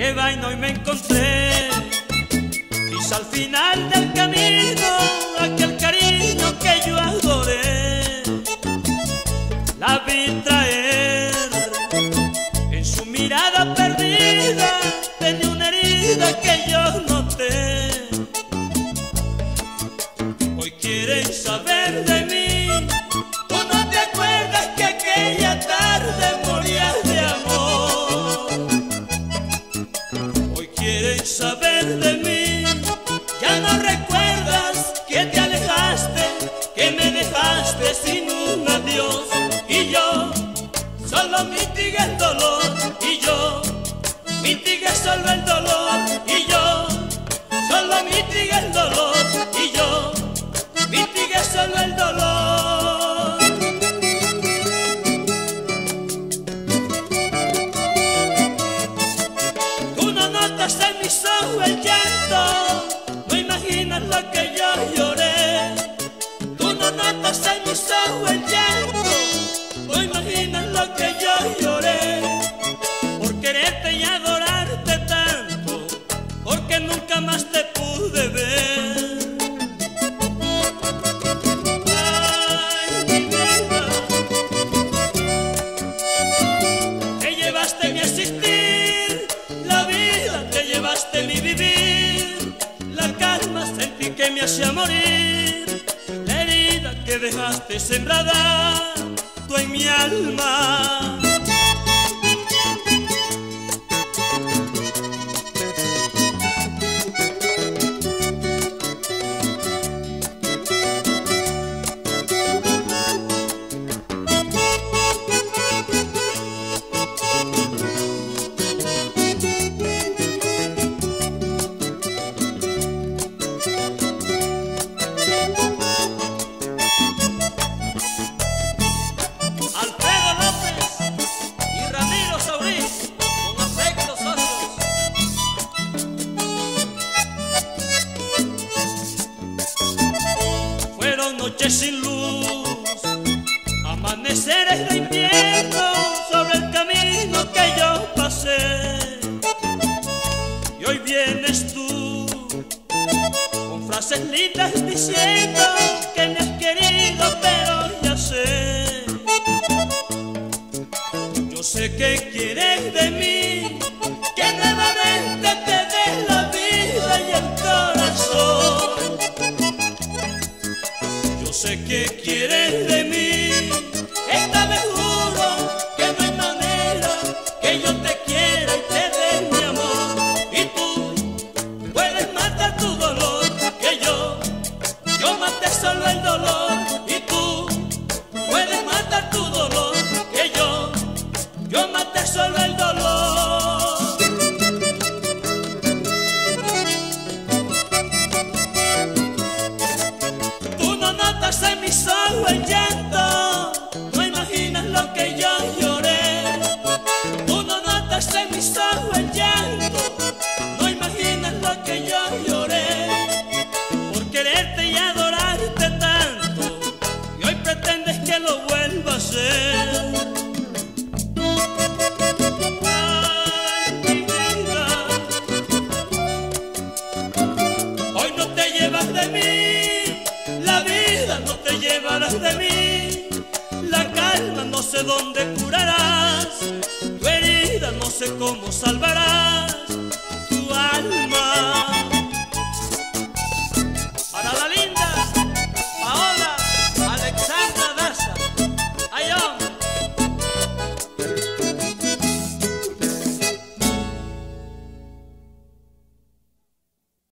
Qué vaina y me encontré. Quizá al final del camino aquel cariño que yo adoré. La vi traer en su mirada perdida. Tenía una herida que yo noté. Hoy quieren saber de mí. De mí. Ya no recuerdas que te alejaste, que me dejaste sin un adiós. Y yo solo mitigué el dolor. Y yo mitigué solo el dolor. Y yo hacía morir, la herida que dejaste sembrada tú en mi alma. Sin luz, amaneceres de invierno sobre el camino que yo pasé. Y hoy vienes tú con frases lindas diciendo que me has querido, pero ya sé. Yo sé que quieres de mí, sé que quieres en mis ojos el llanto, no imaginas lo que yo lloré. Tú no notas en mis ojos el llanto, no imaginas lo que yo lloré. Por quererte y adorarte tanto, y hoy pretendes que lo vuelva a hacer. Sé dónde curarás, tu herida no sé cómo salvarás.